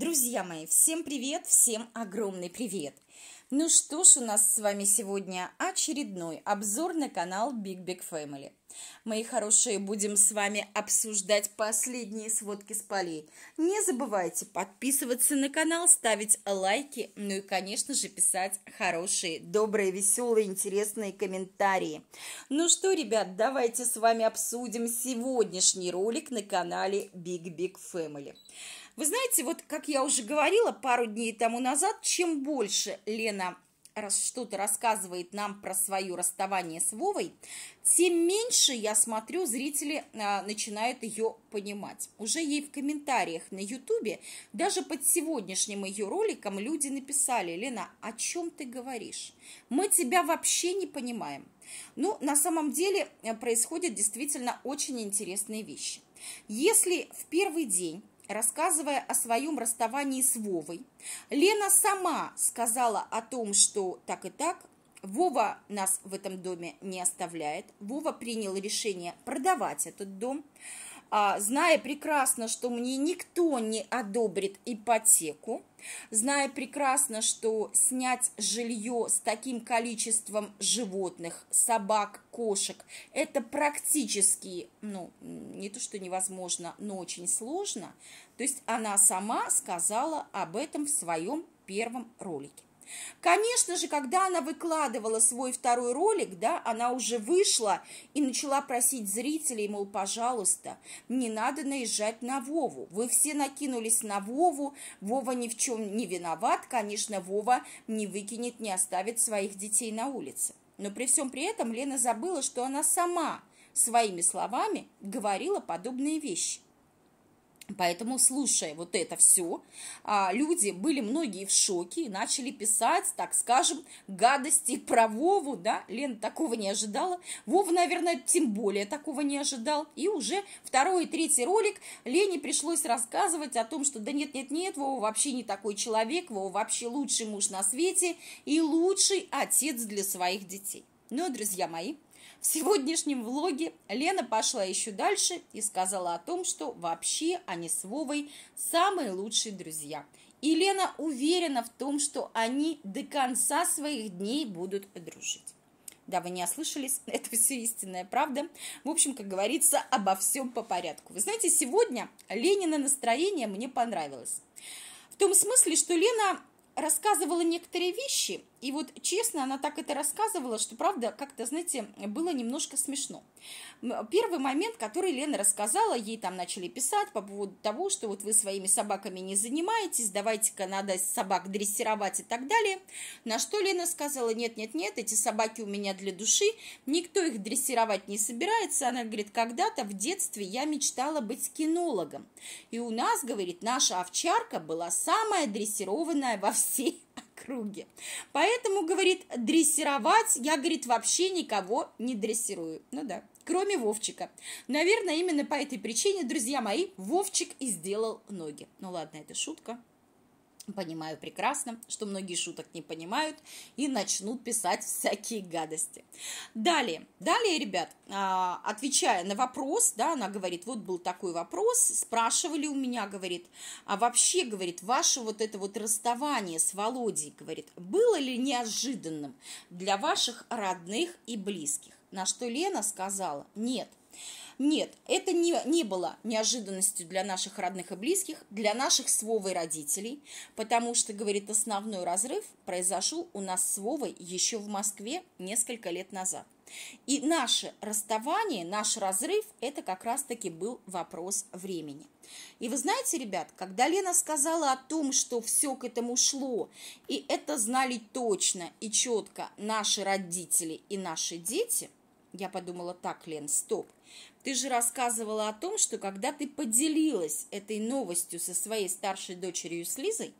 Друзья мои, всем привет, всем огромный привет! Ну что ж, у нас с вами сегодня очередной обзор на канал Big Big Family. Мои хорошие, будем с вами обсуждать последние сводки с полей. Не забывайте подписываться на канал, ставить лайки, ну и, конечно же, писать хорошие, добрые, веселые, интересные комментарии. Ну что, ребят, давайте с вами обсудим сегодняшний ролик на канале Big Big Family. Вы знаете, вот как я уже говорила пару дней тому назад, чем больше Лена что-то рассказывает нам про свое расставание с Вовой, тем меньше, я смотрю, зрители а, начинают ее понимать. Уже ей в комментариях на Ютубе, даже под сегодняшним ее роликом люди написали, Лена, о чем ты говоришь? Мы тебя вообще не понимаем. Ну, на самом деле э, происходят действительно очень интересные вещи. Если в первый день рассказывая о своем расставании с Вовой, Лена сама сказала о том, что так и так, Вова нас в этом доме не оставляет. Вова принял решение продавать этот дом. А, зная прекрасно, что мне никто не одобрит ипотеку, зная прекрасно, что снять жилье с таким количеством животных, собак, кошек, это практически, ну, не то что невозможно, но очень сложно, то есть она сама сказала об этом в своем первом ролике. Конечно же, когда она выкладывала свой второй ролик, да, она уже вышла и начала просить зрителей, мол, пожалуйста, не надо наезжать на Вову. Вы все накинулись на Вову, Вова ни в чем не виноват, конечно, Вова не выкинет, не оставит своих детей на улице. Но при всем при этом Лена забыла, что она сама своими словами говорила подобные вещи. Поэтому, слушая вот это все, а, люди были многие в шоке и начали писать, так скажем, гадости про Вову, да, Лена такого не ожидала, Вова, наверное, тем более такого не ожидал, и уже второй и третий ролик Лене пришлось рассказывать о том, что да нет-нет-нет, Вова вообще не такой человек, Вова вообще лучший муж на свете и лучший отец для своих детей. Ну, друзья мои, в сегодняшнем влоге Лена пошла еще дальше и сказала о том, что вообще они с Вовой самые лучшие друзья. И Лена уверена в том, что они до конца своих дней будут дружить. Да, вы не ослышались, это все истинная правда. В общем, как говорится, обо всем по порядку. Вы знаете, сегодня Ленина настроение мне понравилось. В том смысле, что Лена рассказывала некоторые вещи, и вот честно, она так это рассказывала, что, правда, как-то, знаете, было немножко смешно. Первый момент, который Лена рассказала, ей там начали писать по поводу того, что вот вы своими собаками не занимаетесь, давайте-ка надо собак дрессировать и так далее. На что Лена сказала, нет-нет-нет, эти собаки у меня для души, никто их дрессировать не собирается. Она говорит, когда-то в детстве я мечтала быть кинологом. И у нас, говорит, наша овчарка была самая дрессированная во всей округе. Поэтому, говорит, дрессировать я, говорит, вообще никого не дрессирую. Ну да, кроме Вовчика. Наверное, именно по этой причине, друзья мои, Вовчик и сделал ноги. Ну ладно, это шутка. Понимаю прекрасно, что многие шуток не понимают и начнут писать всякие гадости. Далее, далее, ребят, а, отвечая на вопрос, да, она говорит, вот был такой вопрос, спрашивали у меня, говорит, а вообще, говорит, ваше вот это вот расставание с Володей, говорит, было ли неожиданным для ваших родных и близких? На что Лена сказала, нет, нет, это не, не было неожиданностью для наших родных и близких, для наших с Вовой родителей, потому что, говорит, основной разрыв произошел у нас с Вовой еще в Москве несколько лет назад. И наше расставание, наш разрыв, это как раз-таки был вопрос времени. И вы знаете, ребят, когда Лена сказала о том, что все к этому шло, и это знали точно и четко наши родители и наши дети, я подумала, так, Лен, стоп, ты же рассказывала о том, что когда ты поделилась этой новостью со своей старшей дочерью с Лизой,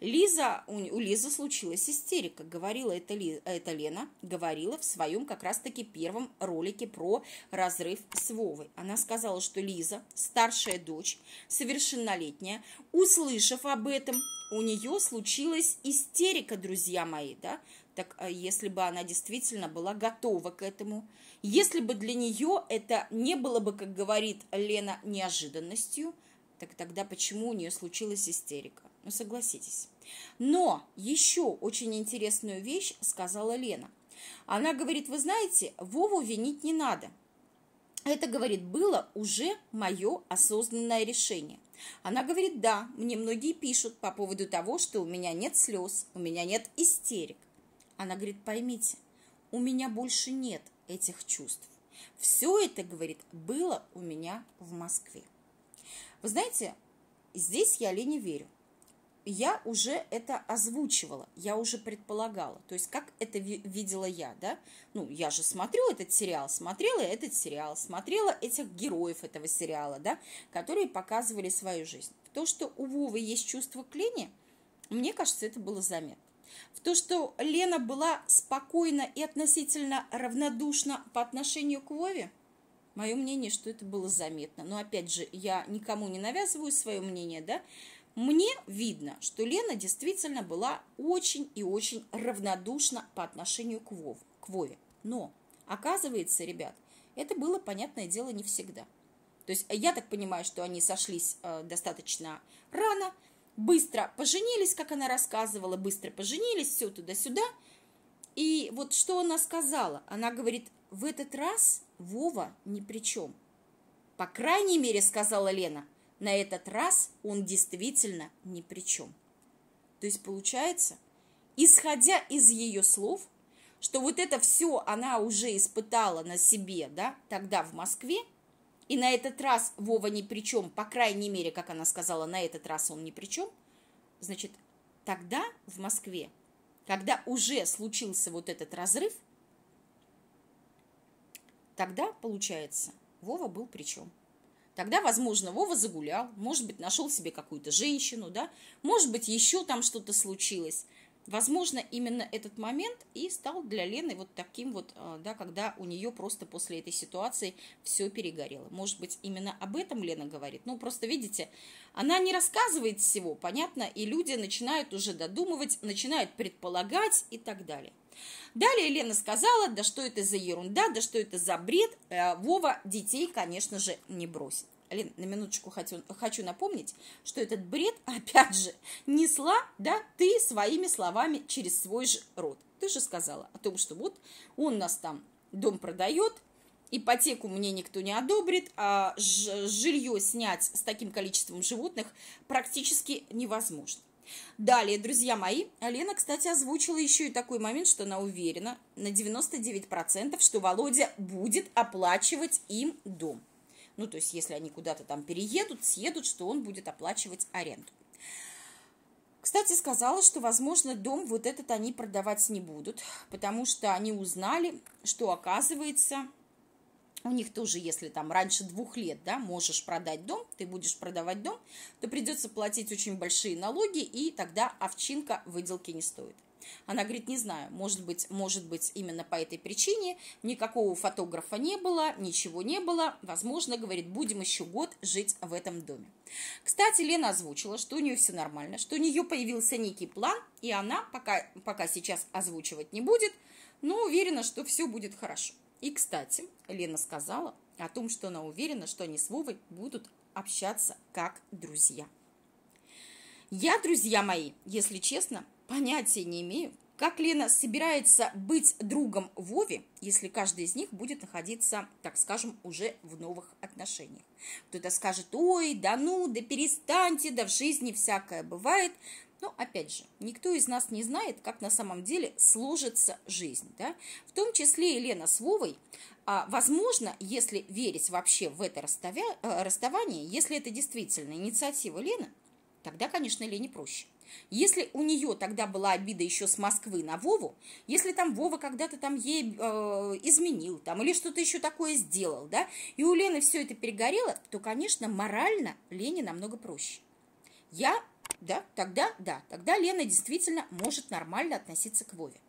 Лиза, у, у Лизы случилась истерика. Говорила это, Ли, это Лена, говорила в своем как раз-таки первом ролике про разрыв с Вовой. Она сказала, что Лиза, старшая дочь, совершеннолетняя, услышав об этом, у нее случилась истерика, друзья мои, да, так а если бы она действительно была готова к этому, если бы для нее это не было бы, как говорит Лена, неожиданностью, Так тогда почему у нее случилась истерика? Ну, согласитесь. Но еще очень интересную вещь сказала Лена. Она говорит, вы знаете, Вову винить не надо. Это, говорит, было уже мое осознанное решение. Она говорит, да, мне многие пишут по поводу того, что у меня нет слез, у меня нет истерик. Она говорит, поймите, у меня больше нет этих чувств. Все это, говорит, было у меня в Москве. Вы знаете, здесь я Лене верю я уже это озвучивала, я уже предполагала. То есть, как это видела я, да? Ну, я же смотрю этот сериал, смотрела этот сериал, смотрела этих героев этого сериала, да, которые показывали свою жизнь. То, что у Вовы есть чувство к Лене, мне кажется, это было заметно. В то, что Лена была спокойна и относительно равнодушна по отношению к Вове, мое мнение, что это было заметно. Но опять же, я никому не навязываю свое мнение, да, мне видно, что Лена действительно была очень и очень равнодушна по отношению к, Вов, к Вове. Но, оказывается, ребят, это было, понятное дело, не всегда. То есть я так понимаю, что они сошлись э, достаточно рано, быстро поженились, как она рассказывала, быстро поженились, все туда-сюда. И вот что она сказала? Она говорит, в этот раз Вова ни при чем. По крайней мере, сказала Лена, на этот раз он действительно ни при чем. То есть получается, исходя из ее слов, что вот это все она уже испытала на себе, да, тогда в Москве, и на этот раз Вова ни при чем, по крайней мере, как она сказала, на этот раз он ни при чем, значит, тогда в Москве, когда уже случился вот этот разрыв, тогда, получается, Вова был при чем. Тогда, возможно, Вова загулял, может быть, нашел себе какую-то женщину, да, может быть, еще там что-то случилось. Возможно, именно этот момент и стал для Лены вот таким вот, а, да, когда у нее просто после этой ситуации все перегорело. Может быть, именно об этом Лена говорит. Ну, просто видите, она не рассказывает всего, понятно, и люди начинают уже додумывать, начинают предполагать и так далее. Далее Лена сказала, да что это за ерунда, да что это за бред. Э, Вова детей, конечно же, не бросит. Лен, на минуточку хочу, хочу напомнить, что этот бред, опять же, несла, да, ты своими словами через свой же рот. Ты же сказала о том, что вот он нас там дом продает, ипотеку мне никто не одобрит, а жилье снять с таким количеством животных практически невозможно. Далее, друзья мои, Лена, кстати, озвучила еще и такой момент, что она уверена на 99%, что Володя будет оплачивать им дом. Ну, то есть, если они куда-то там переедут, съедут, что он будет оплачивать аренду. Кстати, сказала, что, возможно, дом вот этот они продавать не будут, потому что они узнали, что, оказывается, у них тоже, если там раньше двух лет, да, можешь продать дом, ты будешь продавать дом, то придется платить очень большие налоги, и тогда овчинка выделки не стоит. Она говорит, не знаю, может быть, может быть, именно по этой причине никакого фотографа не было, ничего не было. Возможно, говорит, будем еще год жить в этом доме. Кстати, Лена озвучила, что у нее все нормально, что у нее появился некий план, и она пока, пока сейчас озвучивать не будет, но уверена, что все будет хорошо. И, кстати, Лена сказала о том, что она уверена, что они с Вовой будут общаться как друзья. Я, друзья мои, если честно, понятия не имею, как Лена собирается быть другом Вове, если каждый из них будет находиться, так скажем, уже в новых отношениях. Кто-то скажет, ой, да ну, да перестаньте, да в жизни всякое бывает. Но, опять же, никто из нас не знает, как на самом деле сложится жизнь. Да? В том числе и Лена с Вовой. А, возможно, если верить вообще в это э, расставание, если это действительно инициатива Лены, тогда, конечно, Лене проще. Если у нее тогда была обида еще с Москвы на Вову, если там Вова когда-то там ей э, изменил там или что-то еще такое сделал, да, и у Лены все это перегорело, то, конечно, морально Лене намного проще. Я, да, тогда, да, тогда Лена действительно может нормально относиться к Вове.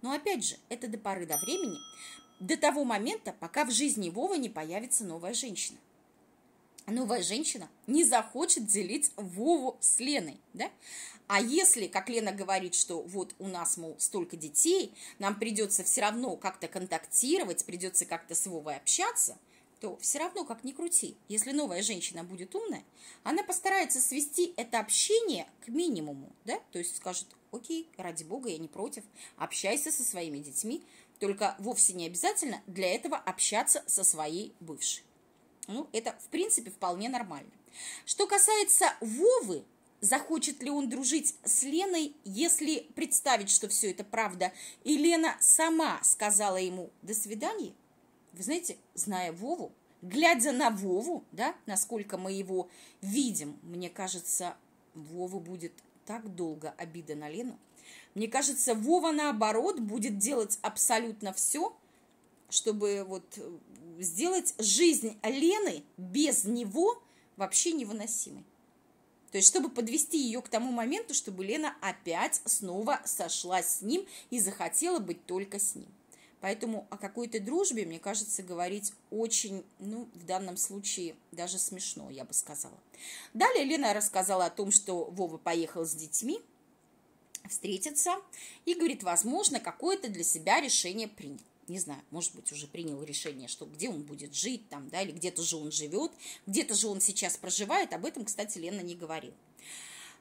Но опять же, это до поры до времени, до того момента, пока в жизни Вовы не появится новая женщина новая женщина не захочет делить Вову с Леной, да? А если, как Лена говорит, что вот у нас, мол, столько детей, нам придется все равно как-то контактировать, придется как-то с Вовой общаться, то все равно, как ни крути, если новая женщина будет умная, она постарается свести это общение к минимуму, да, то есть скажет, окей, ради бога, я не против, общайся со своими детьми, только вовсе не обязательно для этого общаться со своей бывшей. Ну, это, в принципе, вполне нормально. Что касается Вовы, захочет ли он дружить с Леной, если представить, что все это правда, и Лена сама сказала ему «до свидания», вы знаете, зная Вову, глядя на Вову, да, насколько мы его видим, мне кажется, Вова будет так долго обида на Лену. Мне кажется, Вова, наоборот, будет делать абсолютно все, чтобы вот сделать жизнь Лены без него вообще невыносимой. То есть, чтобы подвести ее к тому моменту, чтобы Лена опять снова сошлась с ним и захотела быть только с ним. Поэтому о какой-то дружбе, мне кажется, говорить очень, ну, в данном случае даже смешно, я бы сказала. Далее Лена рассказала о том, что Вова поехал с детьми встретиться и говорит, возможно, какое-то для себя решение принял. Не знаю, может быть, уже принял решение, что где он будет жить там, да, или где-то же он живет, где-то же он сейчас проживает. Об этом, кстати, Лена не говорила.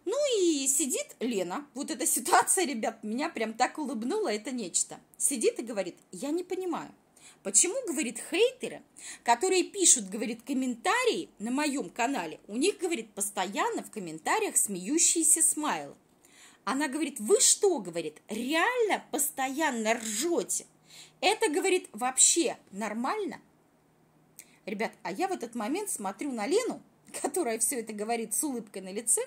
Ну и сидит Лена, вот эта ситуация, ребят, меня прям так улыбнула, это нечто. Сидит и говорит, я не понимаю, почему, говорит, хейтеры, которые пишут, говорит, комментарии на моем канале, у них, говорит, постоянно в комментариях смеющиеся смайлы. Она говорит, вы что, говорит, реально постоянно ржете? Это, говорит, вообще нормально? Ребят, а я в этот момент смотрю на Лену, которая все это говорит с улыбкой на лице,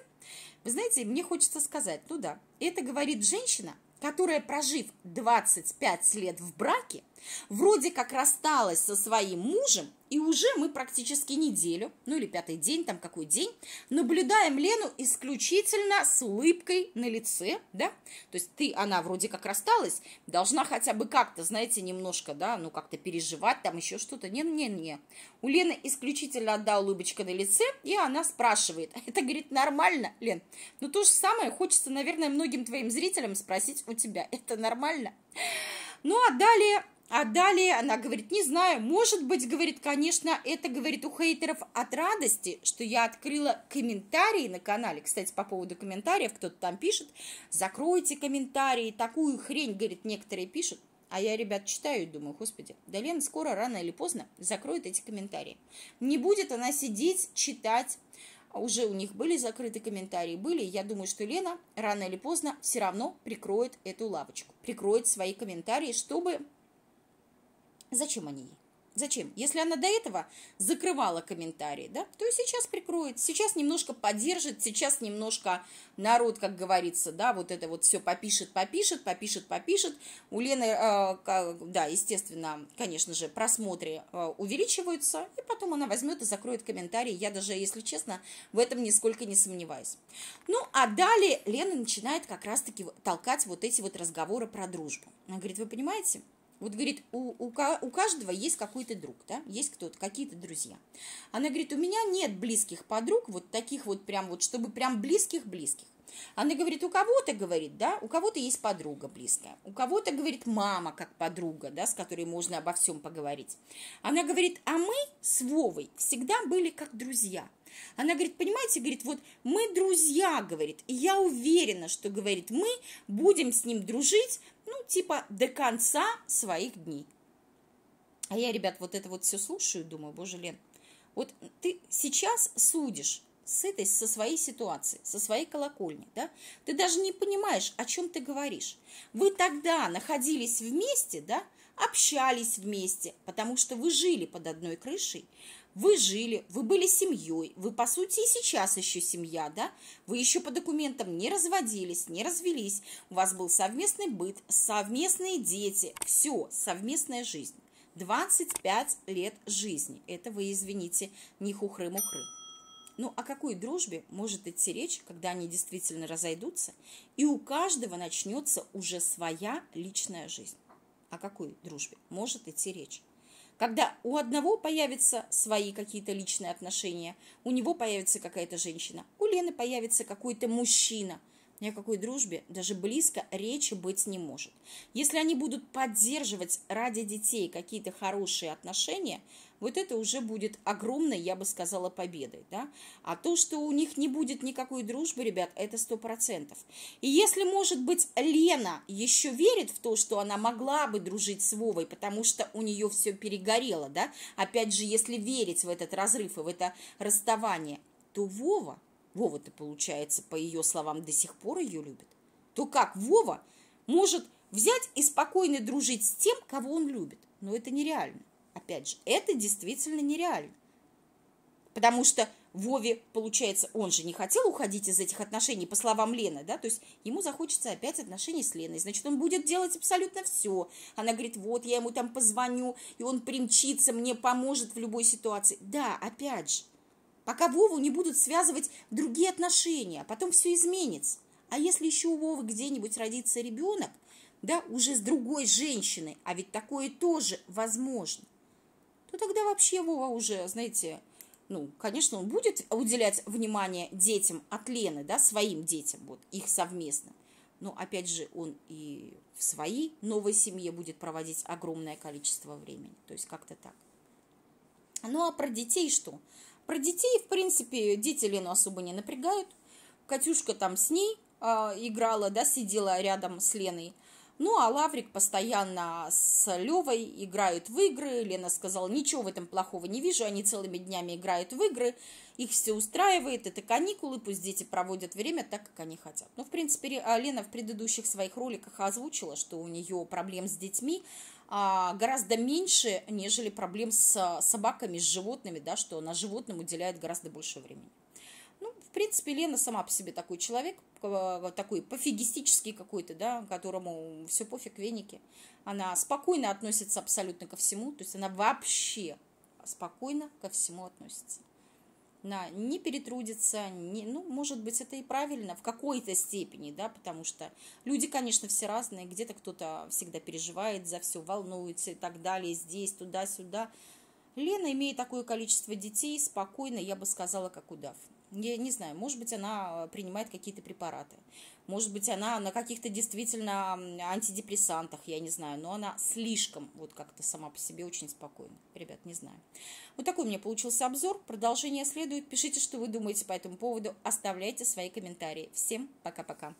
вы знаете, мне хочется сказать, ну да, это говорит женщина, которая, прожив 25 лет в браке, вроде как рассталась со своим мужем, и уже мы практически неделю, ну или пятый день, там какой день, наблюдаем Лену исключительно с улыбкой на лице, да? То есть ты, она вроде как рассталась, должна хотя бы как-то, знаете, немножко, да, ну как-то переживать, там еще что-то. Не-не-не. У Лены исключительно одна улыбочка на лице, и она спрашивает. Это, говорит, нормально, Лен? Ну то же самое хочется, наверное, многим твоим зрителям спросить у тебя. Это нормально? Ну а далее а далее она говорит, не знаю, может быть, говорит, конечно, это, говорит, у хейтеров от радости, что я открыла комментарии на канале. Кстати, по поводу комментариев, кто-то там пишет, закройте комментарии, такую хрень, говорит, некоторые пишут. А я, ребят, читаю и думаю, господи, да Лена скоро, рано или поздно закроет эти комментарии. Не будет она сидеть, читать, уже у них были закрыты комментарии, были. Я думаю, что Лена рано или поздно все равно прикроет эту лавочку, прикроет свои комментарии, чтобы Зачем они ей? Зачем? Если она до этого закрывала комментарии, да, то и сейчас прикроет, сейчас немножко поддержит, сейчас немножко народ, как говорится, да, вот это вот все попишет, попишет, попишет, попишет. У Лены, э, да, естественно, конечно же, просмотры э, увеличиваются, и потом она возьмет и закроет комментарии. Я даже, если честно, в этом нисколько не сомневаюсь. Ну, а далее Лена начинает как раз-таки толкать вот эти вот разговоры про дружбу. Она говорит, вы понимаете, вот говорит, у, у, у каждого есть какой-то друг, да, есть кто-то, какие-то друзья. Она говорит, у меня нет близких подруг, вот таких вот прям вот, чтобы прям близких-близких. Она говорит, у кого-то, говорит, да, у кого-то есть подруга близкая, у кого-то, говорит, мама как подруга, да, с которой можно обо всем поговорить. Она говорит, а мы с Вовой всегда были как друзья. Она говорит, понимаете, говорит, вот мы друзья, говорит, и я уверена, что, говорит, мы будем с ним дружить ну, типа до конца своих дней. А я, ребят, вот это вот все слушаю, думаю, боже, Лен, вот ты сейчас судишь с этой, со своей ситуацией, со своей колокольни, да? Ты даже не понимаешь, о чем ты говоришь. Вы тогда находились вместе, да, общались вместе, потому что вы жили под одной крышей, вы жили, вы были семьей, вы, по сути, и сейчас еще семья, да? Вы еще по документам не разводились, не развелись, у вас был совместный быт, совместные дети, все, совместная жизнь. 25 лет жизни. Это вы, извините, не хухры-мухры. Ну, о какой дружбе может идти речь, когда они действительно разойдутся, и у каждого начнется уже своя личная жизнь? О какой дружбе может идти речь? Когда у одного появятся свои какие-то личные отношения, у него появится какая-то женщина, у Лены появится какой-то мужчина. Ни о какой дружбе даже близко речи быть не может. Если они будут поддерживать ради детей какие-то хорошие отношения, вот это уже будет огромной, я бы сказала, победой, да. А то, что у них не будет никакой дружбы, ребят, это сто процентов. И если, может быть, Лена еще верит в то, что она могла бы дружить с Вовой, потому что у нее все перегорело, да, опять же, если верить в этот разрыв и в это расставание, то Вова, Вова-то, получается, по ее словам, до сих пор ее любит, то как Вова может взять и спокойно дружить с тем, кого он любит? Но это нереально. Опять же, это действительно нереально. Потому что Вове, получается, он же не хотел уходить из этих отношений, по словам Лены, да, то есть ему захочется опять отношений с Леной, значит, он будет делать абсолютно все. Она говорит, вот, я ему там позвоню, и он примчится, мне поможет в любой ситуации. Да, опять же, пока Вову не будут связывать другие отношения, а потом все изменится. А если еще у Вовы где-нибудь родится ребенок, да, уже с другой женщиной, а ведь такое тоже возможно, то тогда вообще Вова уже, знаете, ну, конечно, он будет уделять внимание детям от Лены, да, своим детям, вот, их совместно. Но, опять же, он и в своей новой семье будет проводить огромное количество времени. То есть как-то так. Ну, а про детей что? Про детей, в принципе, дети Лену особо не напрягают. Катюшка там с ней э, играла, да, сидела рядом с Леной. Ну, а Лаврик постоянно с Левой играют в игры. Лена сказала, ничего в этом плохого не вижу, они целыми днями играют в игры, их все устраивает, это каникулы, пусть дети проводят время так, как они хотят. Ну, в принципе, а Лена в предыдущих своих роликах озвучила, что у нее проблем с детьми а, гораздо меньше, нежели проблем с собаками, с животными, да, что она животным уделяет гораздо больше времени принципе, Лена сама по себе такой человек, такой пофигистический какой-то, да, которому все пофиг, веники. Она спокойно относится абсолютно ко всему, то есть она вообще спокойно ко всему относится. Она не перетрудится, не, ну, может быть, это и правильно в какой-то степени, да, потому что люди, конечно, все разные, где-то кто-то всегда переживает за все, волнуется и так далее, здесь, туда-сюда. Лена, имея такое количество детей, спокойно, я бы сказала, как удав. Я не знаю, может быть, она принимает какие-то препараты. Может быть, она на каких-то действительно антидепрессантах, я не знаю. Но она слишком вот как-то сама по себе очень спокойна. Ребят, не знаю. Вот такой у меня получился обзор. Продолжение следует. Пишите, что вы думаете по этому поводу. Оставляйте свои комментарии. Всем пока-пока.